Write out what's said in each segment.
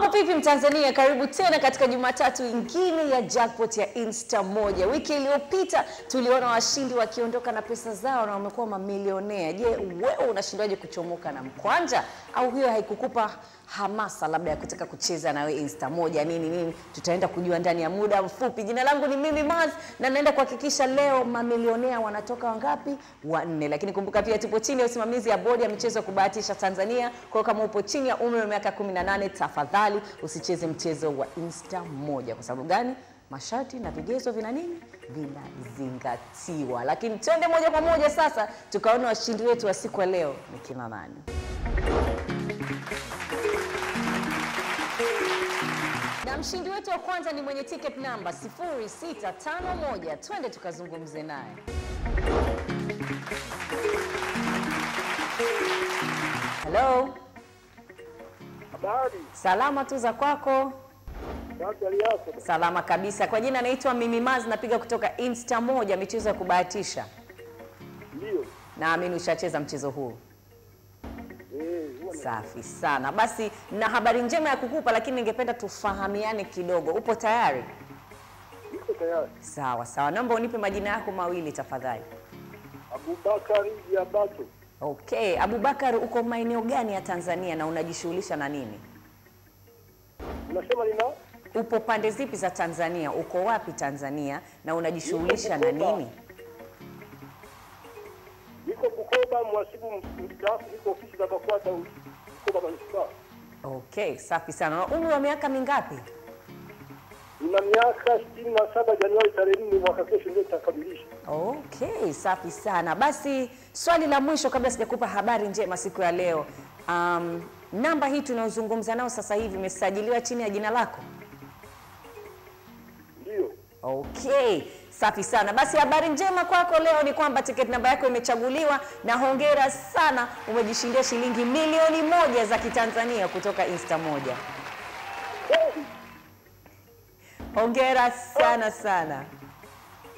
Mambo vipi Mtanzania, karibu tena katika Jumatatu ingine ya jackpot ya Insta moja. Wiki iliyopita tuliona washindi wakiondoka na pesa zao na wamekuwa mamilionea. Je, wewe unashindwaje kuchomoka na mkwanja? Au hiyo haikukupa hamasa labda ya kutaka kucheza nawe Insta moja nini nini? Tutaenda kujua ndani ya muda mfupi. Jina langu ni Mimi Maz na naenda kuhakikisha leo mamilionea wanatoka wangapi? Wanne. Lakini kumbuka pia tupo chini ya usimamizi ya bodi ya michezo ya kubahatisha Tanzania. Kwa kama upo chini ya umri wa miaka 18 tafadhali usicheze mchezo wa Insta moja. Kwa sababu gani? Masharti na vigezo vina nini? Vinazingatiwa. Lakini twende moja kwa moja sasa tukaona washindi wetu wa siku ya leo ni kina nani. Mshindi wetu wa kwanza ni mwenye ticket namba 0651. Twende tukazungumze naye. Hello, Habari, salama tu za kwako? Salama kabisa. Kwa jina naitwa Mimi Maz, napiga kutoka Insta moja, michezo ya kubahatisha. Ndio. Naamini ushacheza mchezo huu. Safi sana. Basi na habari njema ya kukupa, lakini ningependa tufahamiane kidogo. Upo tayari? niko tayari. Sawa sawa, naomba unipe majina yako mawili tafadhali. Abubakari Diabato, Okay, Abubakar, uko maeneo gani ya Tanzania na unajishughulisha na nini? unasema nina Upo pande zipi za Tanzania? Uko wapi Tanzania na unajishughulisha na nini? niko Bukoba, mwasibu mstaafu, niko ofisi za BAKWATA. Okay, safi sana. Na umri wa miaka mingapi? Nina miaka sitini na saba. Januari tarehe nne mwaka kesho ndio nitakamilisha. Okay, safi sana. Basi swali la mwisho kabla sijakupa habari njema siku ya leo. Um, namba hii tunaozungumza nao sasa hivi imesajiliwa chini ya jina lako? Ndio. Okay, safi sana. Basi habari njema kwako leo ni kwamba tiketi namba yako imechaguliwa na hongera sana, umejishindia shilingi milioni moja za Kitanzania kutoka Insta moja. Hongera sana sana.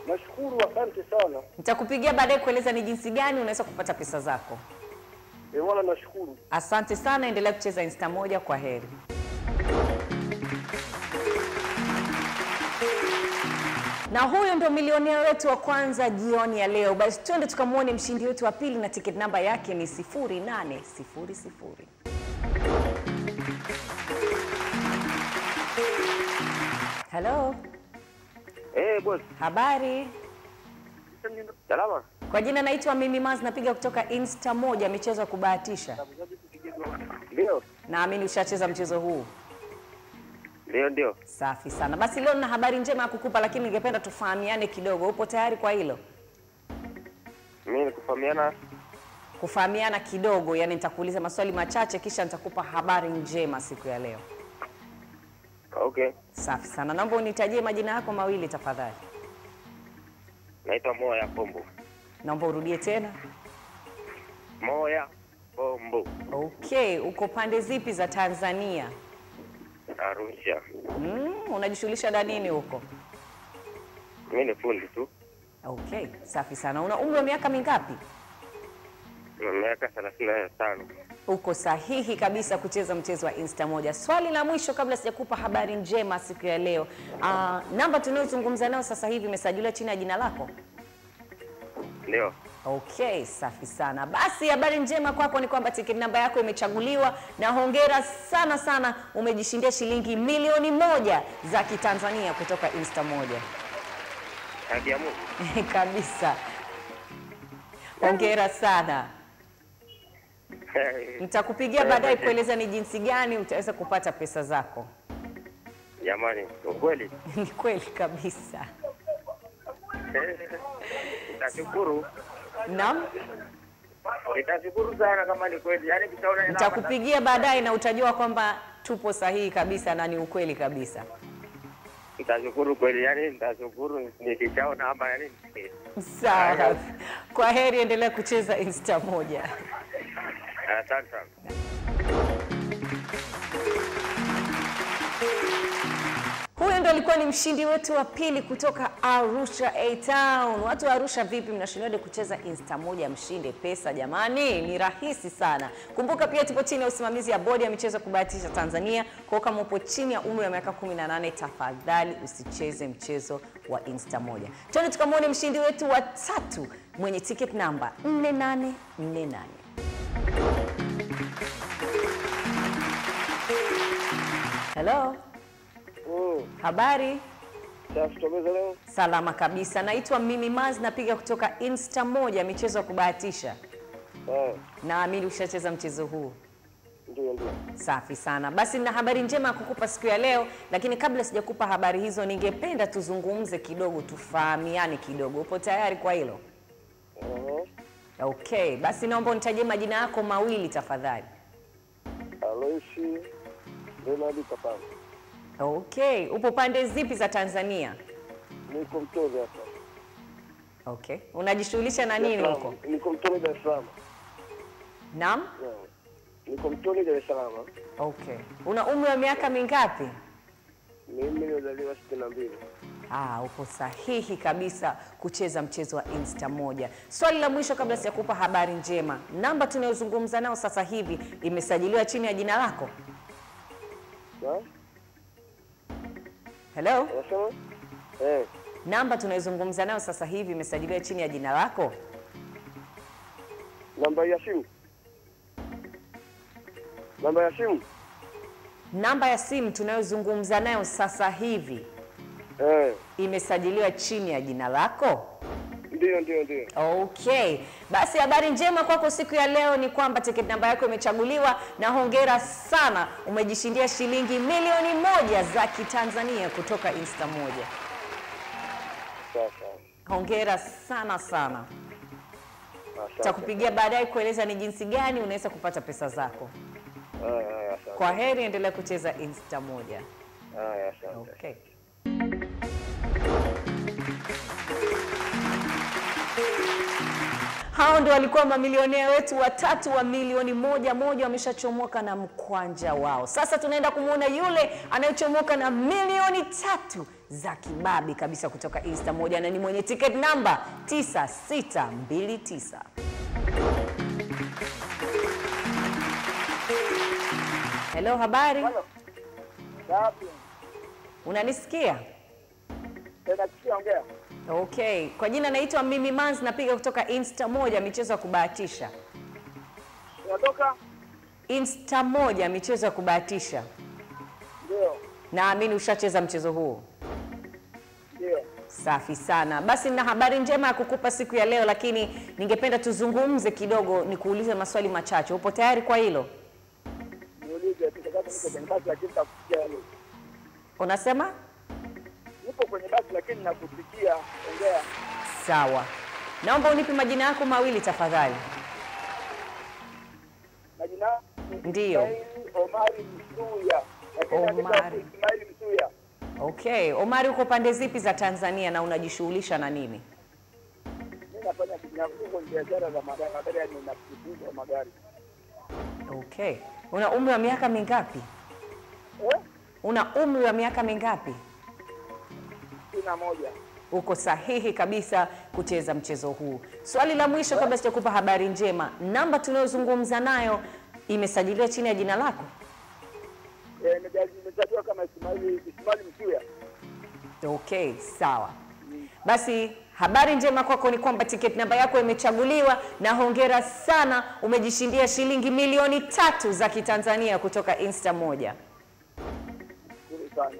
nashukuru, asante sana. Nitakupigia baadaye kueleza ni jinsi gani unaweza kupata pesa zako. E, wala nashukuru. Asante sana, endelea kucheza Insta moja. Kwa heri. Na huyu ndio milionea wetu wa kwanza jioni ya leo. Basi twende tukamwone mshindi wetu wa pili, na tiketi namba yake ni 0800. Hello, Eh, boss. habari? Salama. Kwa jina naitwa Mimi Maz, napiga kutoka Insta moja, michezo ya kubahatisha. Ndio. Naamini ushacheza mchezo huu. Ndio ndio. Safi sana. Basi leo nina habari njema ya kukupa, lakini ningependa tufahamiane kidogo. Upo tayari kwa hilo? Mimi nikufahamiana. Kufahamiana kidogo, yani nitakuuliza maswali machache kisha nitakupa habari njema siku ya leo. Okay. Safi sana. Naomba unitajie majina yako mawili tafadhali. Naitwa Moya Pombo. Naomba urudie tena. Moya Pombo. Okay, uko pande zipi za Tanzania? Arusha. Mm, unajishughulisha na nini huko? Mimi ni fundi tu. Okay, safi sana. Una umri wa miaka mingapi? Na miaka 35. Uko sahihi kabisa kucheza mchezo wa Insta moja. Swali la mwisho kabla sijakupa habari njema siku ya leo. Uh, namba tunayozungumza nayo sasa hivi imesajiliwa chini ya jina lako? Ndio. Okay, safi sana. Basi habari njema kwako ni kwamba tiketi namba yako imechaguliwa na hongera sana sana, umejishindia shilingi milioni moja za Kitanzania kutoka Insta moja. Kabisa. Hongera sana. Nitakupigia baadaye kueleza ni jinsi gani utaweza kupata pesa zako. Jamani, kweli Ni kweli kabisa. Nitashukuru. Naam, Nitashukuru sana kama ni kweli. Yaani kitaona ina nitakupigia baadaye na utajua kwamba tupo sahihi kabisa na ni ukweli kabisa. Nitashukuru kweli. Yaani nitashukuru nikishaona hapa yaani. Sawa. Kwa heri, endelea kucheza Insta moja. Asante sana. Huyo alikuwa ni mshindi wetu wa pili kutoka Arusha A Town. Watu wa Arusha, vipi, mnashindaje kucheza insta moja mshinde pesa? Jamani, ni rahisi sana. Kumbuka pia tupo chini ya usimamizi ya bodi ya michezo kubahatisha Tanzania. Kwa kama upo chini ya umri wa miaka 18, tafadhali usicheze mchezo wa insta moja. Twende tukamwone mshindi wetu wa tatu mwenye ticket namba 4848. Hello, Mm. habari? Leo. Salama kabisa. Naitwa Mimi Maz, napiga kutoka Insta moja, michezo ya kubahatisha. Eh, Naamini ushacheza mchezo huu. Safi sana. Basi na habari njema ya kukupa siku ya leo, lakini kabla sijakupa habari hizo, ningependa tuzungumze kidogo, tufahamiane kidogo. Upo tayari kwa hilo? Mhm. Okay, basi naomba unitajie majina yako mawili tafadhali. Aloisi Leonard Kapanga. Okay, upo pande zipi za Tanzania? Niko Mtoni hapa. Okay, unajishughulisha na nini huko? Niko Mtoni Dar es Salaam. Naam. Niko Mtoni Dar es Salaam. Okay, una umri wa miaka mingapi? Mimi nilizaliwa sitini na mbili. Ah, upo sahihi kabisa kucheza mchezo wa Insta moja. Swali la mwisho kabla sijakupa habari njema, namba tunayozungumza nao sasa hivi imesajiliwa chini ya jina lako? Na? Hello? Eh, Namba tunayozungumza nayo sasa hivi imesajiliwa chini ya jina lako? namba ya simu. Namba ya simu? Namba ya simu tunayozungumza nayo sasa hivi Eh, imesajiliwa chini ya jina lako? Ndio ndio ndio. Okay, basi habari njema kwako siku ya leo ni kwamba tiketi namba yako imechaguliwa, na hongera sana, umejishindia shilingi milioni moja za Kitanzania kutoka Insta moja. Hongera sana sana. Takupigia baadaye kueleza ni jinsi gani unaweza kupata pesa zako. Haya, asante. Kwa heri, endelea kucheza Insta moja. Haya. Okay. Hao ndio walikuwa mamilionea wetu watatu wa milioni moja moja, wameshachomoka na mkwanja wao. Sasa tunaenda kumwona yule anayechomoka na milioni tatu za kibabi kabisa kutoka Insta moja, na ni mwenye ticket namba 9629. Hello, habari? Hello. Unanisikia? Ongea. Okay, kwa jina naitwa Mimi Mans, napiga kutoka Insta moja, michezo ya kubahatisha. Unatoka? Insta moja, michezo ya kubahatisha. Ndio. Naamini ushacheza mchezo huo. Ndio. Safi sana. Basi na habari njema ya kukupa siku ya leo, lakini ningependa tuzungumze kidogo, nikuulize maswali machache. Upo tayari kwa hilo? Unasema Nipo kwenye basi lakini nakusikia. Ongea. sawa. Naomba unipe majina yako mawili tafadhali. Majina Ndiyo. Omari Msuya. Omari. Omari. Msuya. Okay, Omari, uko pande zipi za Tanzania na unajishughulisha na nini? Nafanya kinyakuko biashara za magari, magari yani nakufunza magari. Okay, una umri wa miaka mingapi? Eh? Una umri wa miaka mingapi? Moja. Uko sahihi kabisa kucheza mchezo huu. Swali la mwisho kabla sijakupa habari njema, namba tunayozungumza nayo imesajiliwa chini ya jina lako? Eh, imesajiliwa kama Ismaili Ismaili Msuya. Okay, sawa. Basi habari njema kwako ni kwamba tiketi namba yako imechaguliwa, na hongera sana, umejishindia shilingi milioni tatu za Kitanzania kutoka Insta moja. Sana.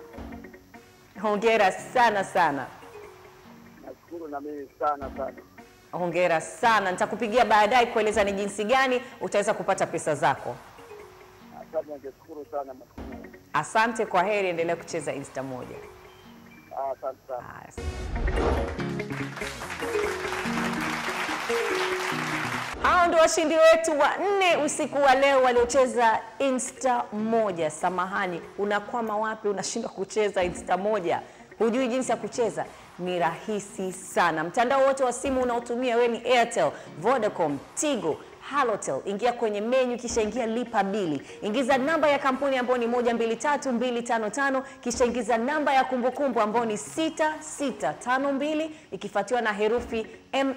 Hongera sana sana, Nashukuru na mimi sana sana. hongera sana. Nitakupigia baadaye kueleza ni jinsi gani utaweza kupata pesa zako. Asante, ningeshukuru sana. Asante, kwa heri, endelea kucheza Insta moja. Asante sana. Haya. Hao ndio washindi wetu wa nne usiku wa leo waliocheza Insta moja. Samahani, unakwama wapi? Unashindwa kucheza Insta moja, hujui jinsi ya kucheza? Ni rahisi sana. Mtandao wote wa simu unaotumia wewe ni Airtel, Vodacom, Tigo, Halotel. Ingia kwenye menu kisha ingia lipa bili. Ingiza namba ya kampuni ambayo ni 123255 kisha ingiza namba ya kumbukumbu ambayo ni 6652 ikifuatiwa na herufi MIMI.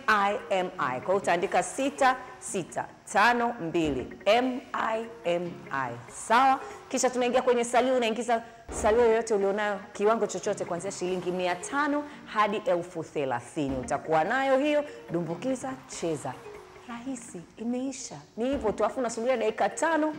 Kwa hiyo utaandika 6652 MIMI. Sawa? Kisha tunaingia kwenye salio, unaingiza salio yoyote ulionayo, kiwango chochote kuanzia shilingi 500 hadi elfu thelathini utakuwa nayo hiyo. Dumbukiza, cheza, rahisi, imeisha. Ni hivyo tu, afu unasubiria dakika tano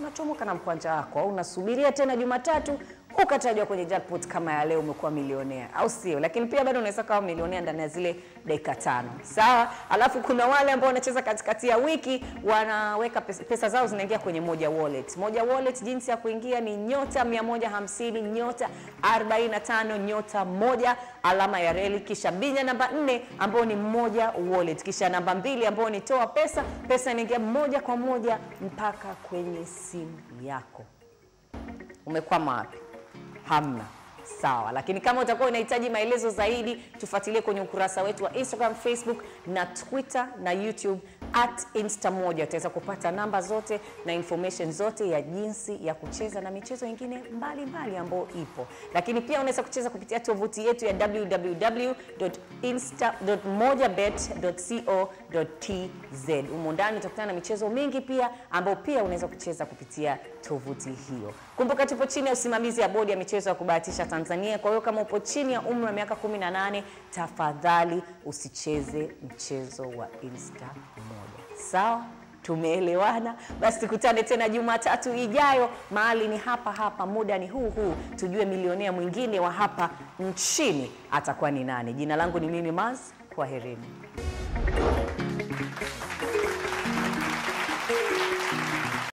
unachomoka na mkwanja wako, au unasubiria tena Jumatatu ukatajwa kwenye jackpot kama ya leo, umekuwa milionea, au sio? Lakini pia bado unaweza kuwa milionea ndani ya zile dakika tano, sawa. Alafu kuna wale ambao wanacheza katikati ya wiki, wanaweka pesa, pesa zao zinaingia kwenye moja wallet. Moja wallet, jinsi ya kuingia ni nyota 150 nyota 45 nyota moja alama ya reli, kisha binya namba 4 ambao ni moja wallet, kisha namba mbili ambao ni toa pesa. Pesa inaingia moja kwa moja mpaka kwenye simu yako. Umekwama wapi? 贪呐、啊 Sawa, lakini kama utakuwa unahitaji maelezo zaidi, tufuatilie kwenye ukurasa wetu wa Instagram, Facebook na Twitter na YouTube at insta moja. Utaweza kupata namba zote na information zote ya jinsi ya kucheza na michezo mingine mbalimbali ambayo ipo, lakini pia unaweza kucheza kupitia tovuti yetu ya www.insta.mojabet.co.tz. Humo ndani utakutana na michezo mingi pia ambayo pia unaweza kucheza kupitia tovuti hiyo. Kumbuka tupo chini ya usimamizi ya bodi ya michezo ya kubahatisha Tanzania. Kwa hiyo kama upo chini ya umri wa miaka 18, tafadhali usicheze mchezo wa Insta moja. Sawa? Tumeelewana? Basi tukutane tena Jumatatu ijayo. Mahali ni hapa hapa, muda ni huu huu, tujue milionea mwingine wa hapa nchini atakuwa ni nani. Jina langu ni Mimi Maz, kwaherini.